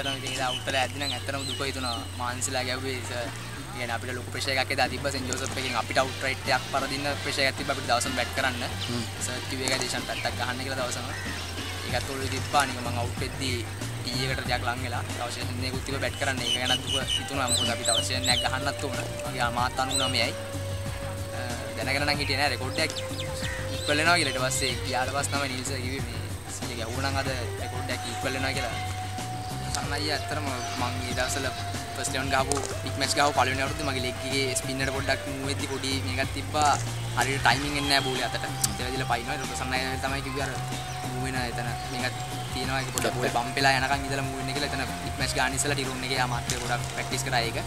ඇත්තටම ඉතින් ඉතින් අවුට් වෙලා ඇද්දි නම් ඇත්තටම දුක හිතුණා. මාන්සිලා ගැව්වේ කියන්නේ අපිට ලොකු ප්‍රෙෂර් එකක් එදා තිබ්බ සෙන් ජෝසප් එකෙන් අපිට අවුට් රයිට් එකක් පරදින්න ප්‍රෙෂර් එකක් තිබ්බ අපිට දවසම බැට් කරන්න. සර් කිව්වේ ඒකයි දේශන් පැත්තක් ගහන්න කියලා දවසම. ඒකත් ඔළුවේ තිබ්බා. නිකන් මම අවුට් වෙද්දී ටී එකට ටිකක් ලං වෙලා අවශ්‍යයෙන් දෙයක්ත් තිබ්බ බැට් කරන්න. ඒක ගැන දුක හිතුණා. මොකද අපිට අවශ්‍යයෙන් එකක් ගහන්නත් ඕන. මගේ මාත් 99යි දැනගෙන නම් හිටියේ නෑ රෙකෝඩ් එකක්. ඉක්වල් වෙනවා කියලා. ඊට පස්සේ ගියාට පස්සේ තමයි නිල්ස් කිව්වේ මේ සීය ගැහුණා නම් අද රෙකෝඩ් එකක් ඉක්වල් වෙනවා කියලා සන්නයි ඇත්තටම මං ඒ දවස්වල ෆස්ට් ලෙවන් ගහපු බිග් මැච් ගහපු පළවෙනි අවුරුද්දේ මගේ ලෙග් එකේ ස්පින් එකට පොඩ්ඩක් මූව් වෙද්දි පොඩි මේකක් තිබ්බා. හරියට ටයිමින් එන්නේ නැහැ බෝලේ අතට. ඉතලා දිලා පයින්නවා. ඒක සන්නයි තමයි කිව්වේ අර මූව් වෙන එතන මේකත් තියෙනවා. ඒක පොඩ්ඩක් බෝලේ බම්ප් වෙලා යනකම් ඉඳලා මූව් වෙන්නේ කියලා එතන බිග් මැච් ගන්න ඉස්සලා ටිරුන් එකේ ආමාත්‍ය ගොඩක් ප්‍රැක්ටිස් කරා. ඒක.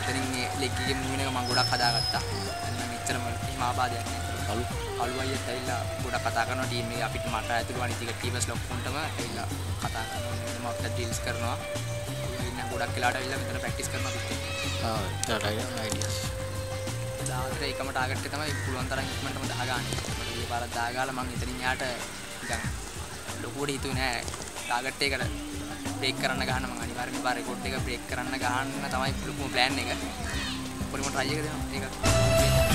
එතනින් මේ ලෙග් එකේ මූව් වෙන එක මම ගොඩක් හදාගත්තා. එන්න මෙච්චරම එහෙම ආබාධයක් නෑ කලු කලු අයියත් ඇවිල්ලා ගොඩක් කතා කරනවා. ටීම් එකේ අපිට මට ඇතුළු අනිත් එක ටීම්ස් ලොක්කොන්ටම ඇවිල්ලා කතා කරනවා. මම අපිට ඩීල්ස් කරනවා. ඉන්න ගොඩක් වෙලාට ඇවිල්ලා මෙතන ප්‍රැක්ටිස් කරනවා පිටේ. ආ ඒතරයි අයිඩියස් දාතර එකම ටාගට් එක තමයි පුළුවන් තරම් ඉක්මනටම දාගන්නේ මට ඊයේ පාරක් දාගාලා මම එතනින් යාට නිකන් ලොකුවට හිතුවේ නෑ ටාගට් එකට බ්‍රේක් කරන්න ගහන්න මම අනිවාර්යෙන්ම පාර රෙකෝඩ් එක බ්‍රේක් කරන්න ගහන්න තමයි ලොකුම ප්ලෑන් එක. පොඩිම try එක දෙනවා. ඒක